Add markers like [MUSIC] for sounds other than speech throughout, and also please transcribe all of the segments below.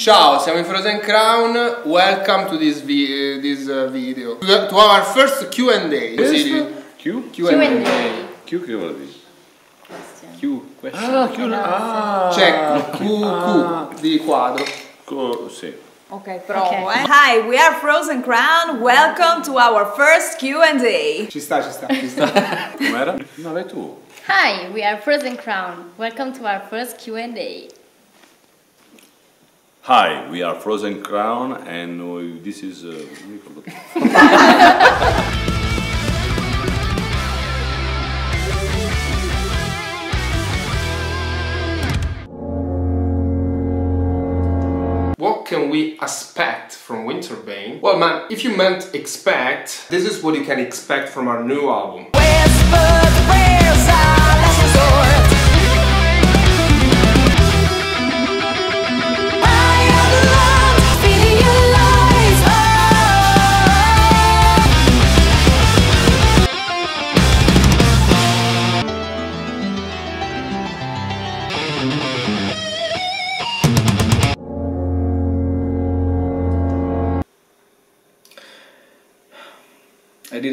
Ciao, siamo in Frozen Crown. Welcome to this, vi- this uh, video. To to our first Q&A. Così, Q? Q&A. Q che vuol dire? Q, Ah, Q, ah. Cioè, Q, Q di quadro. Co- sì. Ok, provo, eh. Hi, we are Frozen Crown. Welcome to our first Q&A. Ci sta, ci sta, ci sta. Com'era? No, vai tu. Hi, we are Frozen Crown. Welcome to our first Q&A. Hi, we are Frozen Crown and we- this is... Uh, non mi. What can we expect from Winterbane? Well, man, if you meant expect, this is what you can expect from our new album. I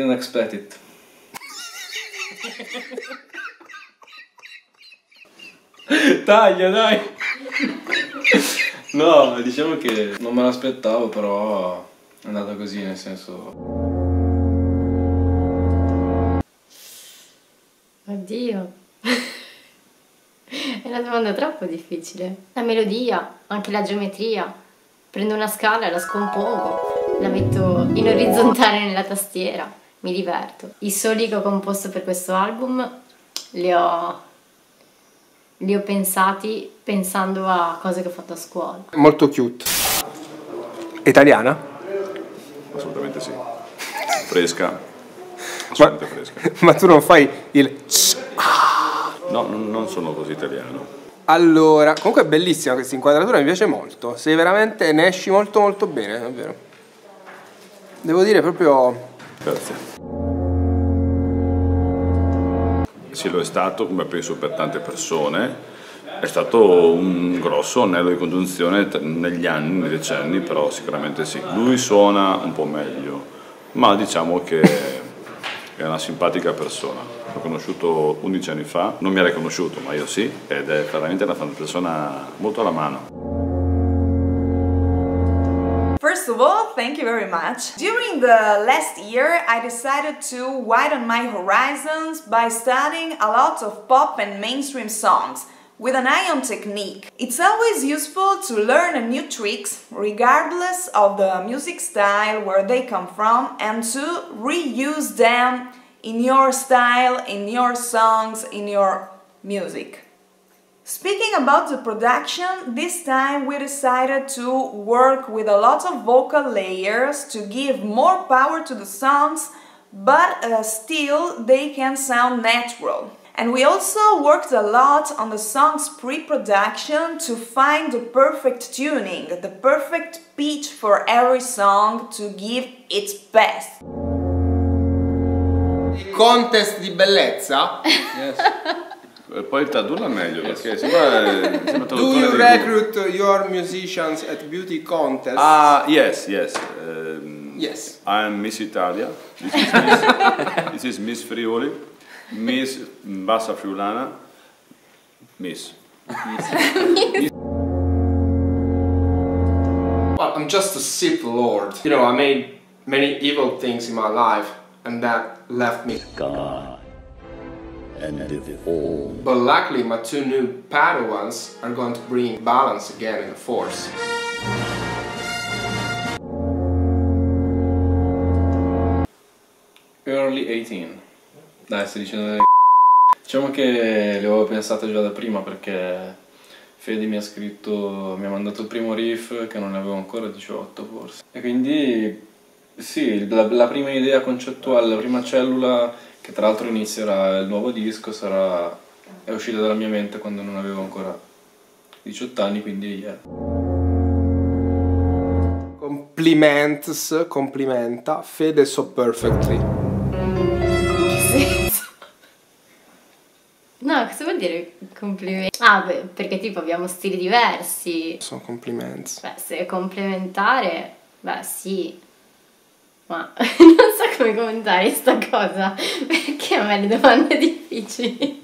didn't expect it. Taglia, dai! No, diciamo che non me l'aspettavo, però è andata così, nel senso... Oddio. È una domanda troppo difficile. La melodia, anche la geometria. Prendo una scala e la scompongo, la metto in orizzontale nella tastiera, mi diverto. I soli che ho composto per questo album li ho, li ho pensati pensando a cose che ho fatto a scuola. Molto cute. Italiana? Assolutamente sì. Fresca. [LAUGHS] Assolutamente fresca. [LAUGHS] Ma tu non fai il... No, non, non sono così italiano. Allora, comunque è bellissima questa inquadratura, mi piace molto. Sei veramente, ne esci molto molto bene, davvero. Devo dire proprio... Grazie. Sì, lo è stato, come penso per tante persone, è stato un grosso anello di congiunzione negli anni, nei decenni, però sicuramente sì. Lui suona un po' meglio, ma diciamo che è una simpatica persona. L'ho conosciuto 11 anni fa, non mi ha riconosciuto, ma io sì, ed è veramente una persona molto alla mano. Thank you very much. During the last year, I decided to widen my horizons by studying a lot of pop and mainstream songs with an eye on technique. It's always useful to learn new tricks, regardless of the music style where they come from, and to reuse them in your style, in your songs, in your music. Speaking about the production, this time we decided to work with a lot of vocal layers to give more power to the songs, but uh, still they can sound natural. And we also worked a lot on the song's pre production to find the perfect tuning, the perfect pitch for every song to give its best. Contest di bellezza? Yes. [LAUGHS] E poi tradurla meglio, perché sembra, [LAUGHS] sembra Do traduttore you di- recruit your musicians at beauty contests? Ah, yes, yes. Um, Yes. I'm Miss Italia. This is [LAUGHS] Miss, this is Miss Friuli. Miss Bassa Friulana. Miss. Well, I'm just a Sith Lord. You know, I made many evil things in my life, and that left me. God and the whole But luckily, my two new Padawans are going to bring balance again in the Force. Early 18. Dai, stai dicendo delle Diciamo che le avevo pensate già da prima perché Fede mi ha scritto, mi ha mandato il primo riff che non ne avevo ancora 18 forse. E quindi sì, la, la prima idea concettuale, la prima cellula che tra l'altro inizierà il nuovo disco sarà è uscita dalla mia mente quando non avevo ancora 18 anni, quindi yeah. Compliments, complimenta, Fede so perfectly. Che senso? No, cosa vuol dire complimenti? Ah, beh, perché tipo abbiamo stili diversi. Sono complimenti. Beh, se è complementare, beh sì. Ma [LAUGHS] come commentare cosa, perché a me le domande difficili.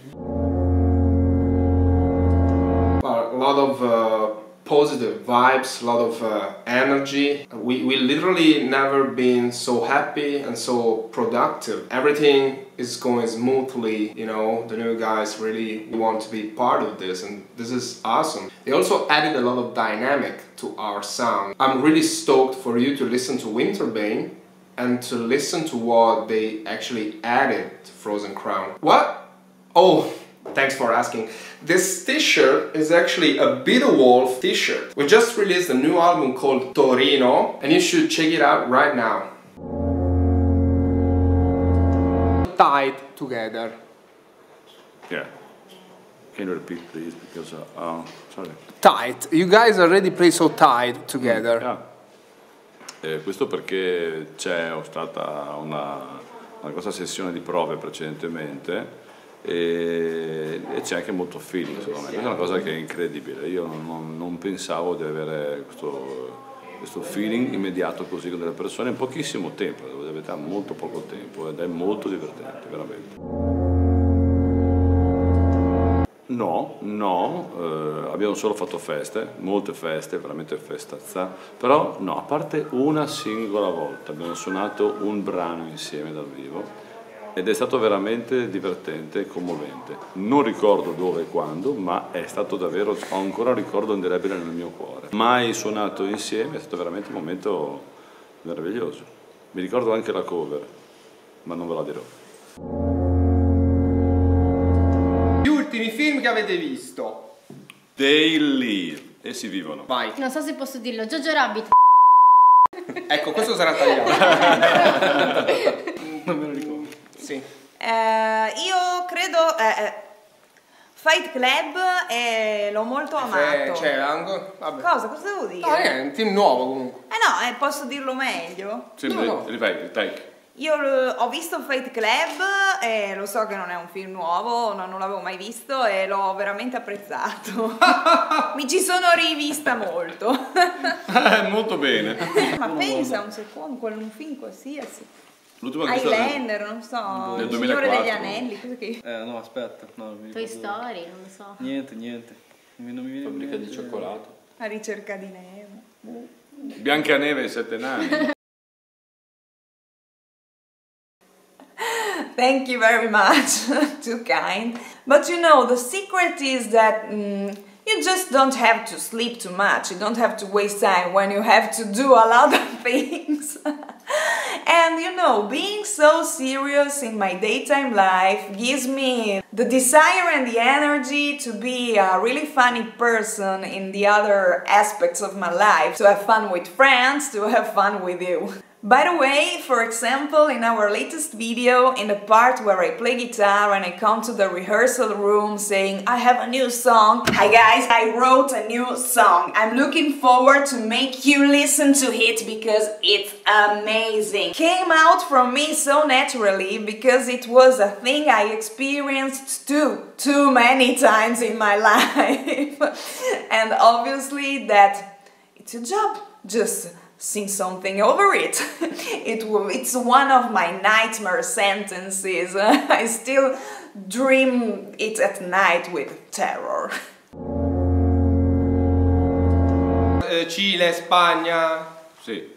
A lot of uh, positive vibes, a lot of uh, energy. We, we literally never been so happy and so productive. Everything is going smoothly, you know, the new guys really want to be part of this and this is awesome. They also added a lot of dynamic to our sound. I'm really stoked for you to listen to Winterbane and to listen to what they actually added to Frozen Crown. What? Oh, Thanks for asking. This t-shirt is actually a Be The Wolf t-shirt. We just released a new album called Torino and you should check it out right now. Tied together. Yeah. Can you repeat please? Because, uh, uh, sorry. Tight. You guys already play so tied together. Yeah. Eh, questo perché c'è stata una, una grossa sessione di prove precedentemente e, e c'è anche molto feeling secondo me, questa è una cosa che è incredibile, io non, non, pensavo di avere questo, questo, feeling immediato così con delle persone in pochissimo tempo, avete molto poco tempo ed è molto divertente, veramente. No, no, eh, abbiamo solo fatto feste, molte feste, veramente festazza, però no, a parte una singola volta abbiamo suonato un brano insieme dal vivo ed è stato veramente divertente e commovente. Non ricordo dove e quando, ma è stato davvero, ho ancora un ricordo indelebile nel mio cuore. Mai suonato insieme, è stato veramente un momento meraviglioso. Mi ricordo anche la cover, ma non ve la dirò. Che avete visto? Daily, e si vivono. Vai. Non so se posso dirlo, Jojo Rabbit. [LAUGHS] ecco, questo sarà tagliato. [LAUGHS] non me lo ricordo. Sì. Eh, io credo... Eh, eh, Fight Club e l'ho molto amato. C'è? Vabbè. Cosa? Cosa devo dire? No, è un film nuovo comunque. Eh no, eh, posso dirlo meglio. Sì, No, no. ripeti, take. Io l- ho visto Fight Club e lo so che non è un film nuovo, non, non l'avevo mai visto e l'ho veramente apprezzato. [LAUGHS] Mi ci sono rivista molto. Molto bene. Ma pensa un secondo, un film qualsiasi. L'ultima che Highlander, non so, Nel il Signore 2004. degli Anelli, cosa che... Eh, no, aspetta. No, mi Toy. Story, non lo so. Niente, niente. Non mi- viene Fabbrica di cioccolato. A ricerca di Nemo. Biancaneve e sette nani. [LAUGHS] Thank you very much, [LAUGHS] too kind. But you know, the secret is that mm, you just don't have to sleep too much, you don't have to waste time when you have to do a lot of [LAUGHS] things. and you know, being so serious in my daytime life gives me the desire and the energy to be a really funny person in the other aspects of my life, to have fun with friends, to have fun with you. By the way, for example, in our latest video, in the part where I play guitar and I come to the rehearsal room saying, I have a new song. Hi guys, I wrote a new song. I'm looking forward to make you listen to it because it's amazing. Came out from me so naturally because it was a thing I experienced too, too many times in my [LAUGHS] life. and obviously that it's a job. Just sing something over it. [LAUGHS] it will, it's one of my nightmare sentences. [LAUGHS] I still dream it at night with terror. Cile, Spagna. Sì.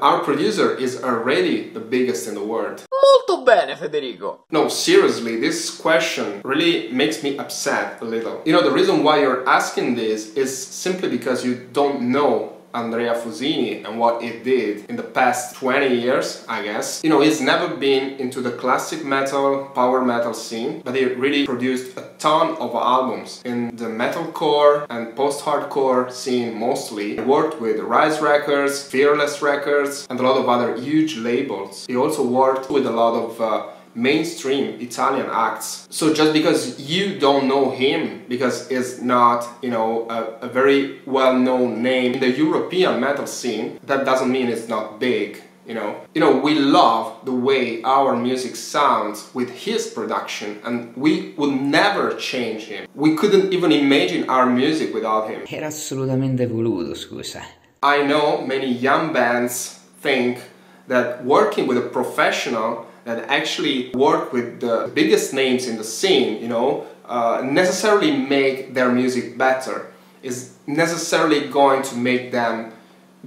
Our producer is already the biggest in the world. Molto bene, Federico. No, seriously, this question really makes me upset a little. You know, the reason why you're asking this is simply because you don't know Andrea Fusini and what he did in the past 20 years, I guess. You know, he's never been into the classic metal, power metal scene, but he really produced a ton of albums in the metalcore and post-hardcore scene mostly. He worked with Rise Records, Fearless Records, and a lot of other huge labels. He also worked with a lot of uh, mainstream Italian acts. So just because you don't know him, because he's not, you know, a, a very well-known name in the European metal scene, that doesn't mean it's not big. you know you know we love the way our music sounds with his production and we would never change him we couldn't even imagine our music without him Era assolutamente voluto, scusa. i know many young bands think that working with a professional that actually work with the biggest names in the scene you know uh, necessarily make their music better is necessarily going to make them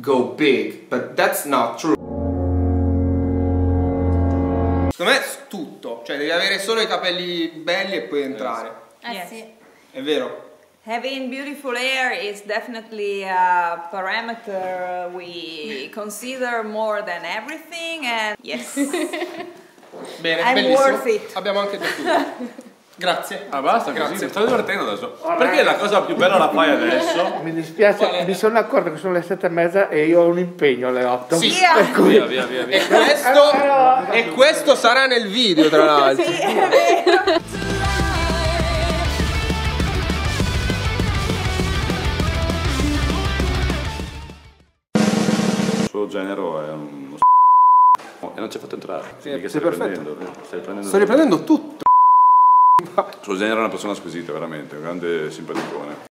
go big but that's not true Secondo me è tutto, cioè devi avere solo i capelli belli e puoi entrare. Eh Yes. sì. È vero. Having beautiful hair is definitely a parameter we consider more than everything, and yes, [LAUGHS] Bene, I'm bellissimo. worth it. Abbiamo anche tutto. [LAUGHS] Grazie. Ah basta, così, Grazie. mi sto divertendo adesso. Perché la cosa più bella la fai adesso? Mi dispiace, mi sono accorto che sono le sette e mezza e io ho un impegno alle otto. Sì. Via. Per cui- Via, via, via, E via. questo, e questo sarà nel video, tra l'altro. sì, è vero. Il suo genero è. E non ci ha fatto entrare. Sì, Mica sì, stai riprendendo, stai riprendendo. sto riprendendo tutto suo genere è una persona squisita, veramente, un grande simpaticone.